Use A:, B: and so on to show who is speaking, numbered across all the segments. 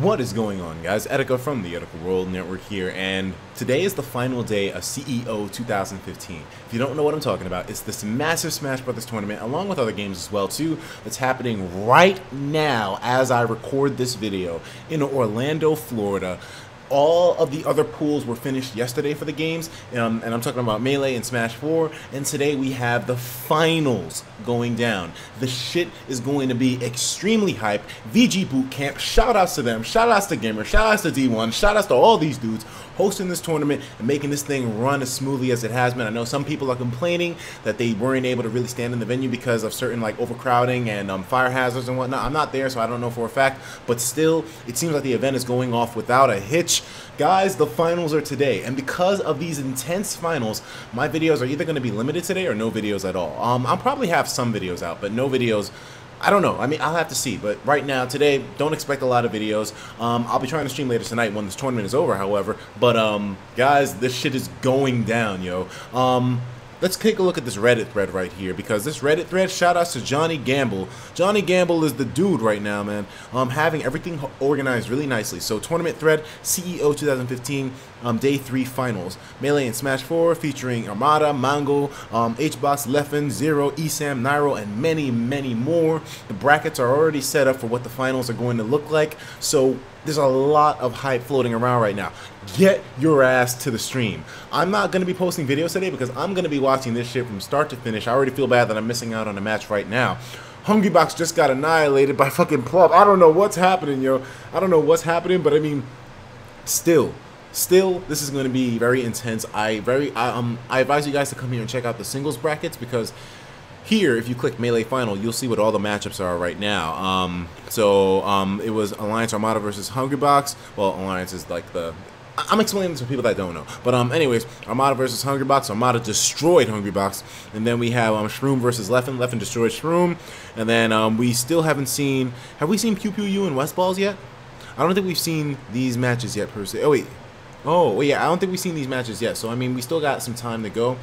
A: What is going on, guys? Etika from the Etika World Network here, and today is the final day of CEO 2015. If you don't know what I'm talking about, it's this massive Smash Brothers tournament, along with other games as well, too, that's happening right now as I record this video in Orlando, Florida all of the other pools were finished yesterday for the games, um, and I'm talking about Melee and Smash 4. And today we have the finals going down. The shit is going to be extremely hype. VG Boot Camp, shout outs to them, shout outs to Gamer, shout outs to D1, shout outs to all these dudes hosting this tournament and making this thing run as smoothly as it has been. I know some people are complaining that they weren't able to really stand in the venue because of certain like overcrowding and um, fire hazards and whatnot. I'm not there, so I don't know for a fact, but still, it seems like the event is going off without a hitch. Guys, the finals are today, and because of these intense finals, my videos are either going to be limited today or no videos at all. Um, I'll probably have some videos out, but no videos I don't know. I mean, I'll have to see. But right now, today, don't expect a lot of videos. Um, I'll be trying to stream later tonight when this tournament is over, however. But, um, guys, this shit is going down, yo. Um, let's take a look at this Reddit thread right here because this Reddit thread, shout outs to Johnny Gamble. Johnny Gamble is the dude right now, man. Um, having everything organized really nicely. So tournament thread, CEO 2015, um, day three finals. Melee and Smash 4 featuring Armada, Mango, um, HBox, Leffen, Zero, ESAM, Nairo, and many, many more. The brackets are already set up for what the finals are going to look like. So there's a lot of hype floating around right now. Get your ass to the stream. I'm not going to be posting videos today because I'm going to be watching this shit from start to finish. I already feel bad that I'm missing out on a match right now. Hungrybox just got annihilated by fucking Plup. I don't know what's happening, yo. I don't know what's happening, but I mean, still, still, this is going to be very intense. I very, I, um, I advise you guys to come here and check out the singles brackets because here, if you click Melee Final, you'll see what all the matchups are right now. Um, so um, it was Alliance Armada versus Hungrybox. Well, Alliance is like the I'm explaining this for people that don't know. But um, anyways, Armada versus Hungrybox. Armada destroyed Hungrybox, and then we have um Shroom versus Leffen. Leffen destroyed Shroom, and then um we still haven't seen. Have we seen PewPewU and Westballz yet? I don't think we've seen these matches yet per se. Oh wait, oh well, yeah, I don't think we've seen these matches yet. So I mean, we still got some time to go.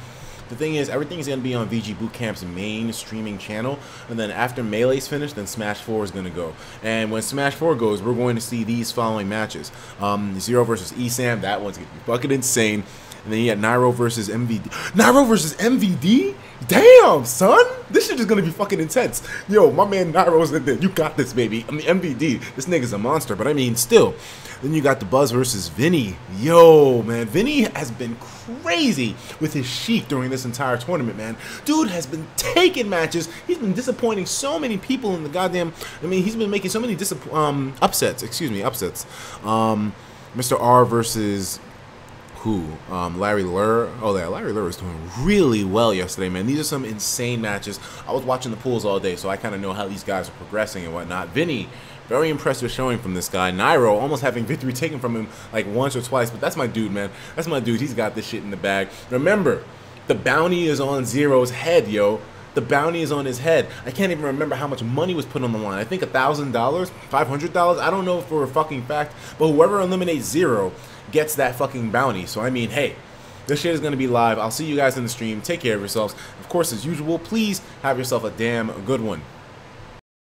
A: The thing is, everything is going to be on VG Bootcamp's main streaming channel, and then after Melee's finished, then Smash 4 is going to go. And when Smash 4 goes, we're going to see these following matches. Um, Zero versus ESAM, that one's going to be fucking insane. And then you got Nairo versus MVD. Nairo versus MVD? Damn, son! This shit is gonna be fucking intense. Yo, my man Nairo's in there. You got this, baby. I mean, MVD, this nigga's a monster, but I mean, still. Then you got the Dabuz versus Vinny. Yo, man, Vinny has been crazy with his Sheik during this entire tournament, man. Dude has been taking matches. He's been disappointing so many people in the goddamn. I mean, he's been making so many um, upsets. Excuse me, upsets. Um, Mr. R versus who? Um, Larry Lurr. Oh, yeah, Larry Lurr was doing really well yesterday, man. These are some insane matches. I was watching the pools all day, so I kind of know how these guys are progressing and whatnot. Vinny, very impressive showing from this guy. Nairo almost having victory taken from him like once or twice, but that's my dude, man. That's my dude. He's got this shit in the bag. Remember, the bounty is on Zero's head, yo. The bounty is on his head. I can't even remember how much money was put on the line. I think a $1,000, $500. I don't know for a fucking fact, but whoever eliminates Zero gets that fucking bounty. So, I mean, hey, this shit is going to be live. I'll see you guys in the stream. Take care of yourselves. Of course, as usual, please have yourself a damn good one.